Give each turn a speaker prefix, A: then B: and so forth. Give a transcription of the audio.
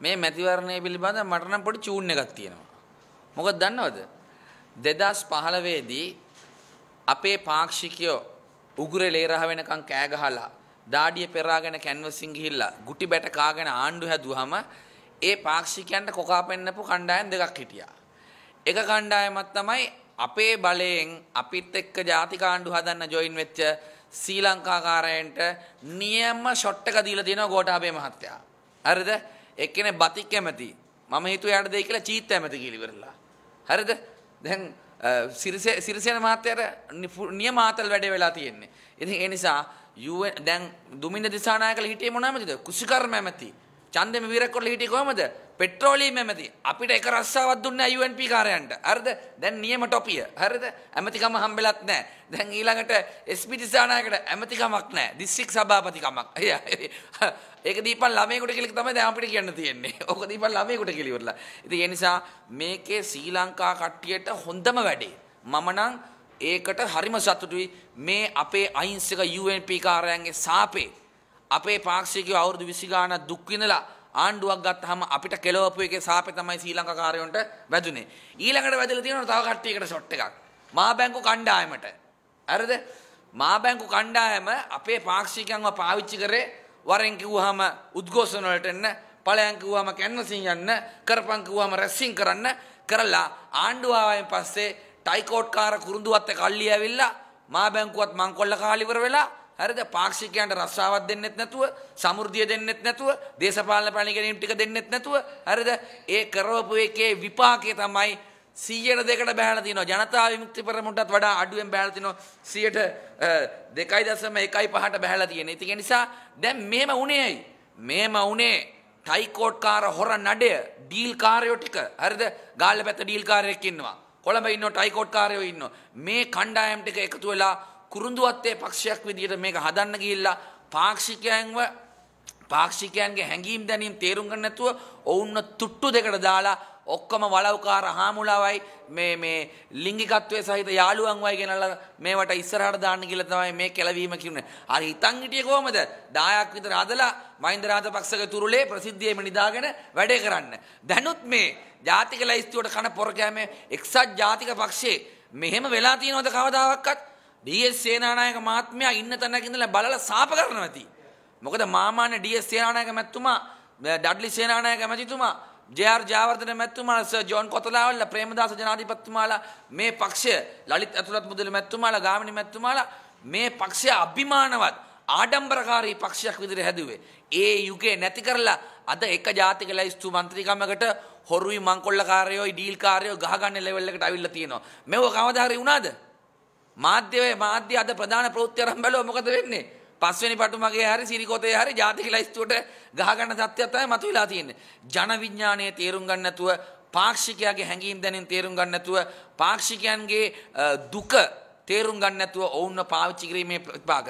A: මේ මැතිවරණය පිළිබඳ මට නම් පොඩි චූන් එකක් තියෙනවා. මොකද දන්නවද? 2015 දී අපේ පාක්ෂිකයෝ උගුරේ ලේරහ වෙනකන් කෑ ගහලා දාඩිය පෙරාගෙන කැන්වසින් ගිහිල්ලා ගුටි බැට කාගෙන ආණ්ඩු හැදුවහම ඒ පාක්ෂිකයන්ට කොකා පෙන්නපු කණ්ඩායම් දෙකක් හිටියා. එක කණ්ඩායමක් තමයි අපේ බලයෙන් අපිත් එක්ක ජාතික ආණ්ඩු හදන්න ජොයින් වෙච්ච ශ්‍රී ලංකාකාරයන්ට නියම ෂොට් එක දීලා තියෙනවා ගෝඨාභය මහත්තයා. හරිද? එක්කෙනේ බතික් කැමති. මම හිතුවා යාට දෙයි කියලා චීත් කැමති කියලා ඉවරලා. හරිද? දැන් සිරිසේන මහත්තයාට නියමාතල් වැඩේ වෙලා තියෙන්නේ. ඉතින් ඒ නිසා UN දැන් දුමින්ද දිසානායකලා හිටියේ මොනවාමද? කුසිකර්ම ඇමති. චන්දෙම වීරකොල්ල හිටියේ කොහමද? පෙට්‍රෝලියම් ඇමති. අපිට එක රස්සාවක් දුන්නේ UNP කාරයන්ට. හරිද? දැන් නියම ටොපිය. හරිද? ඇමතිකම හම්බෙලත් නැහැ. දැන් ඊළඟට SP දිසානායකට ඇමතිකමක් නැහැ. දිස්ත්‍රික් සභාපතිකමක්. ඒක දීපන් ළමයෙකුට කියලා තමයි දැන් අපිට කියන්න තියෙන්නේ. ඕක දීපන් ළමයෙකුට කියලා ඉවරලා. ඉතින් ඒ නිසා මේකේ ශ්‍රී ලංකා කට්ටියට හොඳම වැඩේ. මම නම් ඒකට හරිම සතුටුයි මේ අපේ අහිංසක UNP කාරයන්ගේ සාපේ අපේ පාක්ෂිකයෝ අවුරුදු 20 ගාණක් දුක් විඳලා ආණ්ඩුවක් ගත්තාම අපිට කෙලවපු එකේ සාපේ තමයි ශ්‍රී ලංකාකාරයන්ට වැදුනේ. ඊළඟට වැදලා තියෙනවා තව කට්ටියකට ෂොට් එකක්. මහා බැංකු කණ්ඩායමට. හරිද? මහා බැංකු කණ්ඩායම අපේ පාක්ෂිකයන්ව පාවිච්චි කරේ වරෙන් කිව්වහම උද්ඝෝෂණ වලට එන්න, ඵලයන් කිව්වහම කැන්වසින් යන්න, කරපන් කිව්වහම රැස්සින් කරන්න කරලා ආණ්ඩුව ආවයින් පස්සේ ටයිකෝට් කාර කුරුඳුවත් එක්ක අල්ලි ඇවිල්ලා මහා බැංකුවත් මංකොල්ල කාලිවර වෙලා හරිද පාක්ෂිකයන්ට රස්සාවක් දෙන්නෙත් නැතුව සමෘද්ධිය දෙන්නෙත් නැතුව දේශපාලන පණි ගැනීම ටික දෙන්නෙත් නැතුව හරිද ඒ කරවපු එකේ විපාකය තමයි 100ට දෙකට බහැලා තිනවා ජනතා විමුක්ති පෙරමුණටත් වඩා අඩුවෙන් බහැලා තිනවා 100ට 2.1ට බහැලා තියෙන. ඉතින් ඒ නිසා දැන් මෙහෙම උනේ ඇයි? මෙහෙම උනේ ටයිකෝට් කාර හොර නඩය ඩීල් කාරයෝ ටික හරිද? ගාල්ල පැත්ත ඩීල් කාරයෙක් ඉන්නවා. කොළඹ ඉන්නවා ටයිකෝට් කාරයෝ ඉන්නවා. මේ කණ්ඩායම් ටික එකතු වෙලා කුරුඳුවත්තේ පක්ෂයක් විදිහට මේක හදන්න ගිහිල්ලා පාක්ෂිකයන්ව පාක්ෂිකයන්ගේ හැඟීම් දැනීම් තේරුම් ගන්න නැතුව ඔවුන්ව තුට්ටු දෙකට දාලා ඔක්කොම වලව්කාර හාමුලාවයි මේ මේ ලිංගිකත්වයේ සහිත යාළුවන් වයි ගෙනල්ලා මේවට ඉස්සරහට දාන්න කියලා තමයි මේ කෙලවීම කියන්නේ. හරි හිතන් හිටියේ කොහමද? 10ක් විතර හදලා මහින්ද රාජපක්ෂගේ තුරුලේ ප්‍රසිද්ධියේම නිදාගෙන වැඩේ කරන්න. දැනුත් මේ ජාතික ලයිස්තුවට කන පොර කෑමේ එක්සත් ජාතික පක්ෂයේ මෙහෙම වෙලා තියෙනවද කවදාවත්? ඩීඑස් සේනානායක මහත්මයා ඉන්න තැනක ඉඳලා බලලා සාප කරනවා ඇති. මොකද මාමාන්‍ය ඩීඑස් සේනානායක මැතිතුමා ඩඩ්ලි සේනානායක මැතිතුමා ජේ.ආර් ජයවර්ධන මැතිතුමාලා සර් ජෝන් කොතලාවල්ලා ප්‍රේමදාස ජනාධිපතිතුමාලා මේ පක්ෂය ලලිත් ඇතුළත් මුදලි මැතිතුමාලා ගාමිණී මැතිතුමාලා මේ පක්ෂය අභිමානවත් ආඩම්බරකාරී පක්ෂයක් විදිහට හැදුවේ. ඒ යුගයේ නැති කරලා අද එක ජාතික ලැයිස්තු මන්ත්‍රීකමකට හොරුයි මංකොල්ලකාරයෝයි ඩීල්කාරයෝ ගහගන්න ලෙවල් එකට අවිල්ලා තියෙනවා. මෙව කවදා හරි වුණාද? මාධ්‍යවේ මාධ්‍ය අද ප්‍රධාන ප්‍රවෘත්ති අරන් බැලුවා මොකද වෙන්නේ? පස්වෙනි පටුමගේ හරි සිරිකොතේ හරි ජාතික ලයිස්තුවට ගහගන්න තත්ත්වයක් තමයි මතුවලා තියෙන්නේ. ජන විඥානයේ තේරුම් ගන්න නැතුව පාක්ෂිකයාගේ හැඟීම් දැනීම් තේරුම් ගන්න නැතුව පාක්ෂිකයන්ගේ දුක තේරුම් ගන්න නැතුව ඔවුන්ව පාවිච්චි කිරීමේ ප්‍රතිපාක